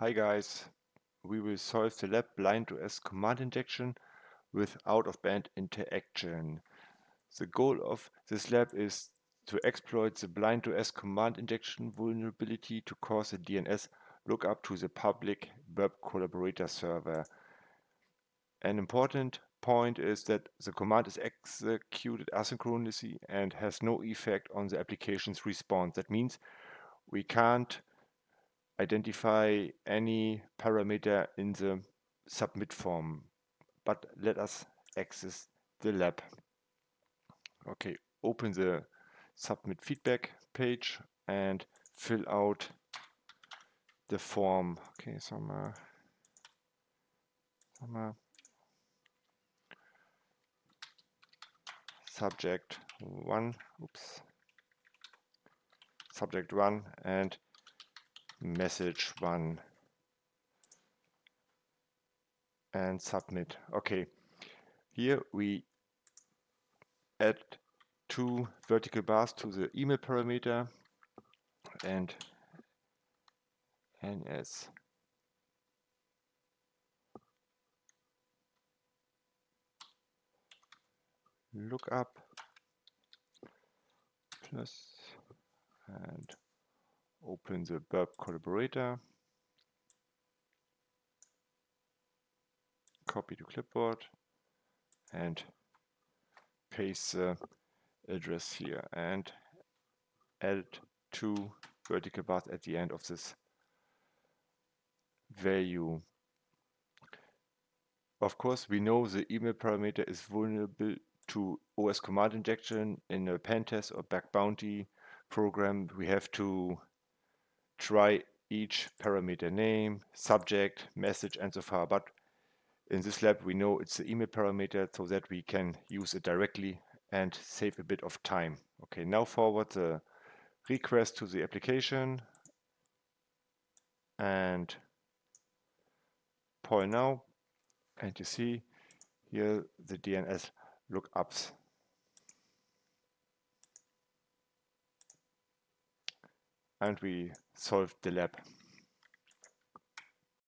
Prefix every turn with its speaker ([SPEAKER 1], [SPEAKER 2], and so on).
[SPEAKER 1] Hi guys, we will solve the lab blind2s command injection with out-of-band interaction. The goal of this lab is to exploit the blind2s command injection vulnerability to cause a DNS lookup to the public web collaborator server. An important point is that the command is executed asynchronously and has no effect on the application's response. That means we can't identify any parameter in the submit form. But let us access the lab. Okay, open the submit feedback page and fill out the form. Okay, some, uh, some uh, subject one, oops, subject one and message one and submit. Okay, here we add two vertical bars to the email parameter and ns lookup plus and open the Burp collaborator, copy to clipboard and paste the address here and add two vertical bars at the end of this value. Of course, we know the email parameter is vulnerable to OS command injection in a pentest or bug bounty program. We have to try each parameter name, subject, message, and so far. But in this lab, we know it's the email parameter so that we can use it directly and save a bit of time. Okay, now forward the request to the application and poll now. And you see here the DNS lookups and we solved the lab.